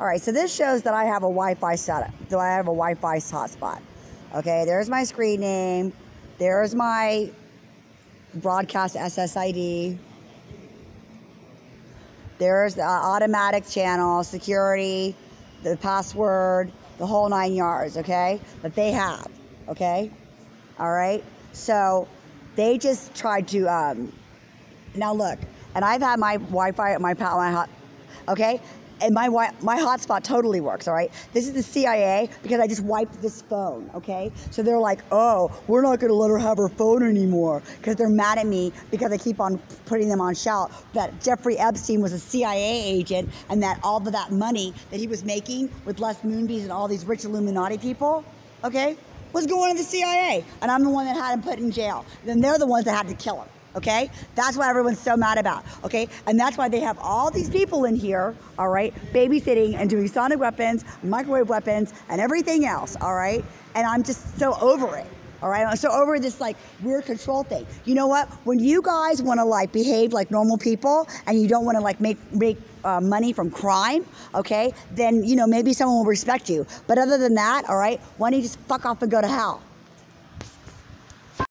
All right, so this shows that I have a Wi-Fi setup. Do I have a Wi-Fi hotspot? Okay, there's my screen name. There's my broadcast SSID. There's the automatic channel, security, the password, the whole nine yards, okay? That they have, okay? All right? So they just tried to, um, now look, and I've had my Wi-Fi, my, my hot, okay? And my my hotspot totally works. All right, this is the CIA because I just wiped this phone. Okay, so they're like, oh, we're not to let her have her phone anymore because they're mad at me because I keep on putting them on shout that Jeffrey Epstein was a CIA agent and that all of that money that he was making with Les Moonves and all these rich Illuminati people, okay, was going to the CIA, and I'm the one that had him put in jail. Then they're the ones that had to kill him okay? That's why everyone's so mad about, okay? And that's why they have all these people in here, all right, babysitting and doing sonic weapons, microwave weapons, and everything else, all right? And I'm just so over it. All right, I'm so over this like weird control thing. You know what? When you guys want to like behave like normal people and you don't want to like make make uh, money from crime, okay? Then you know maybe someone will respect you. But other than that, all right, why don't you just fuck off and go to hell?